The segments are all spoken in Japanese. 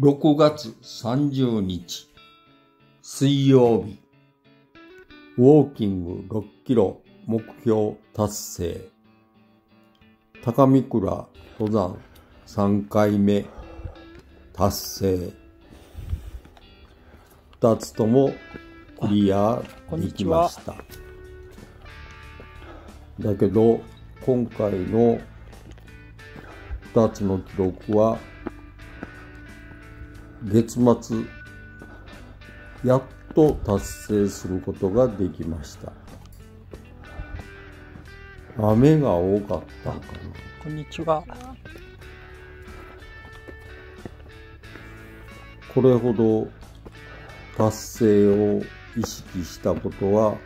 6月30日水曜日。ウォーキング6キロ目標達成。高見倉登山3回目達成。2つともクリアできました。だけど今回の2つの記録は月末やっと達成することができました。雨が多かったのかな。こんにちは。これほど達成を意識したことは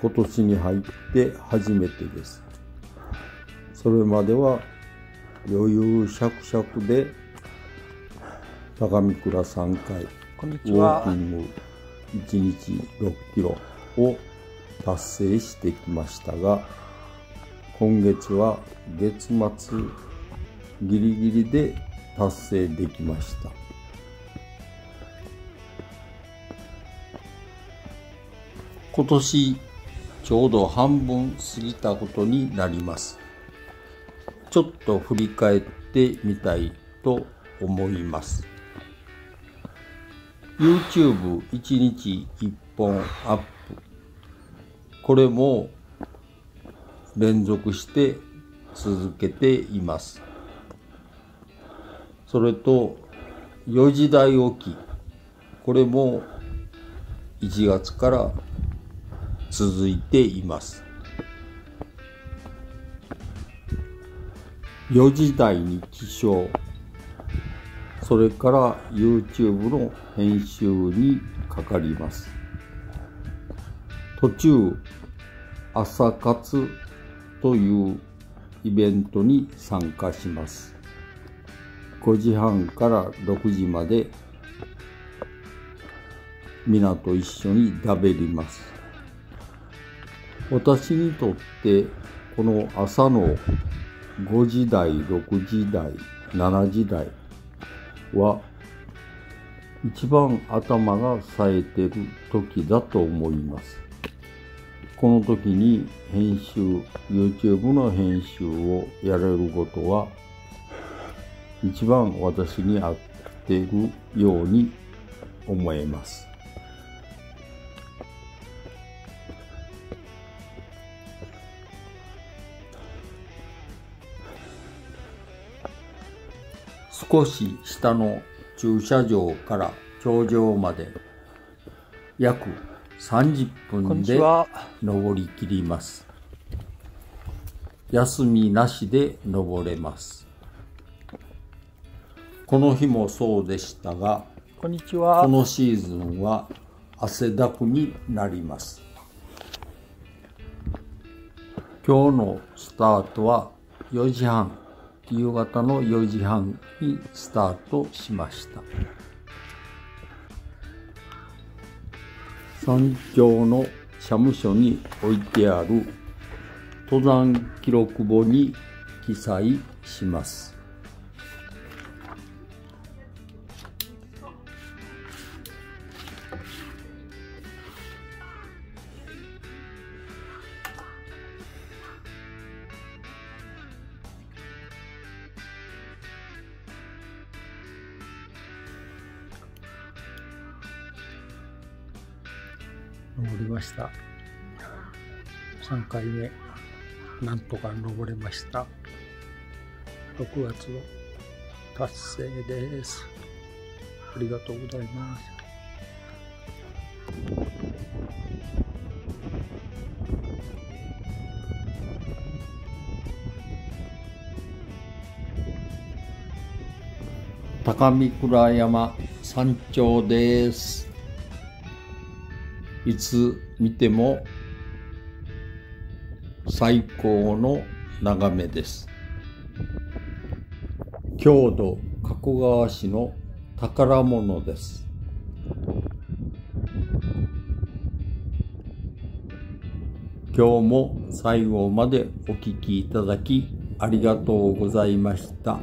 今年に入って初めてです。それまでは余裕しゃくしゃくで高見倉3回。こんにウォーちはキ。ング1日6キロを達成してきましたが今月は月末ギリギリで達成できました。今年ちょうど半分過ぎたことになります。ちょっと振り返ってみたいと思います YouTube1 日1本アップ。これも連続して続けています。それと4時台起き。これも1月から続いています。4時台に起床。それから YouTube の編集にかかります。途中、朝活というイベントに参加します。5時半から6時まで皆と一緒に食べります。私にとってこの朝の5時台、6時台、7時台は一番頭が冴えてる時だと思います。この時に編集、YouTube の編集をやれることは一番私に合っているように思えます。少し下の駐車場から頂上まで約30こん分で。登りきります。休みなしで登れます。この日もそうでしたが、こんにちはこ。のシーズンは汗だくになります。今日のスタートは4時半、夕方の4時半にスタートしました。山頂の社務所に置いてある登山記録簿に記載します。登りました。3回目、なんとか登れました。6月の達成です。ありがとうございます。高見倉山山頂です。いつ見ても最高の眺めです。郷土加古川市の宝物です。今日も最後までお聞きいただきありがとうございました。